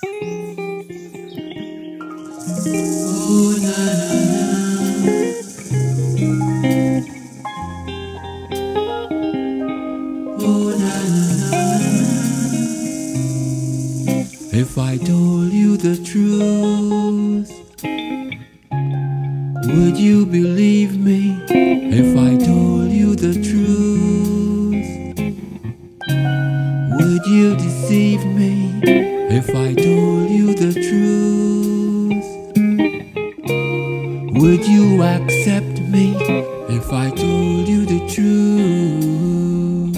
If I told you the truth, would you believe me? If I told you the truth, would you deceive me? If I told you the truth, would you accept me? If I told you the truth,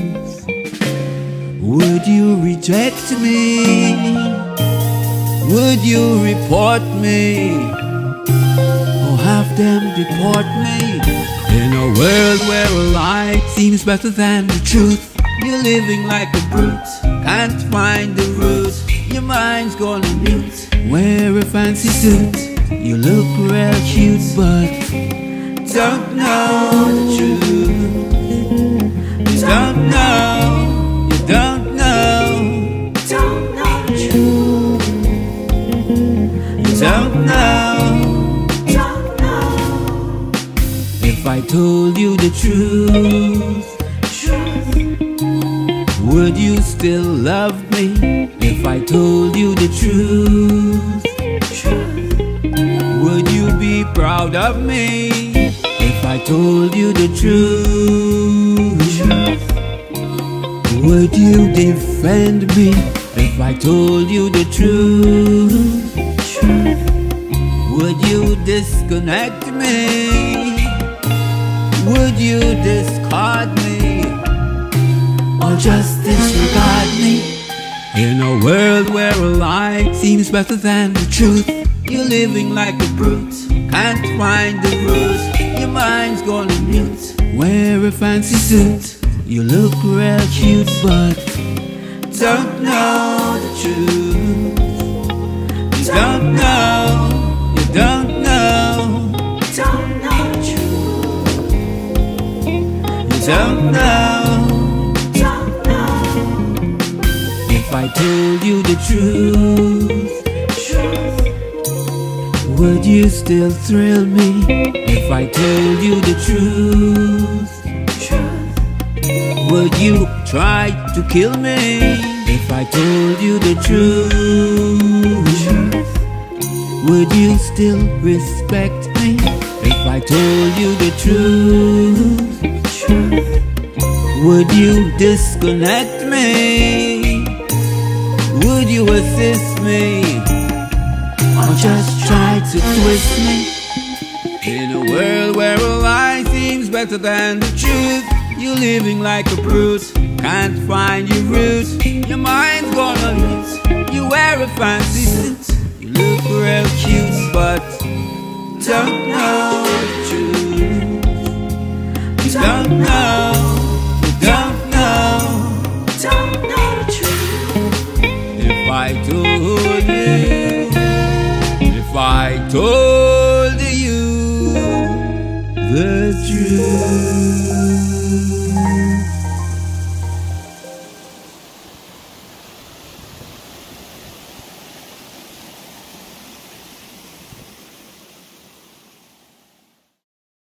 would you reject me? Would you report me? Or have them deport me? In a world where a lie seems better than the truth, you're living like a brute. Can't find the root, gone mute. Wear a fancy suit, you look real cute, but don't know the truth. You don't know, you don't know, Don't know the truth. you don't know. Don't know If I told you the truth. Would you still love me? If I told you the truth, would you be proud of me? If I told you the truth, would you defend me? If I told you the Truth. would you disconnect me? Would you discard me? Just disregard me? In a world where a lie seems better than the truth, you're living like a brute. Can't find the root, your mind's gone mute. Wear a fancy suit, you look real cute, but don't know the truth. You don't know, you don't know, Don't know the truth. you don't know. If I told you the truth. truth. Would you still thrill me if I told you the truth? Truth. Would you try to kill me if I told you the truth? Would you still respect me if I told you the truth? Truth. Would you disconnect me? Would you assist me? Or just try to twist me? In a world where a lie seems better than the truth, you're living like a brute. Can't find your roots, your mind's gone on loose. You wear a fancy suit, you look real cute, but don't know the truth. Don't know, I told you, if I told you the truth.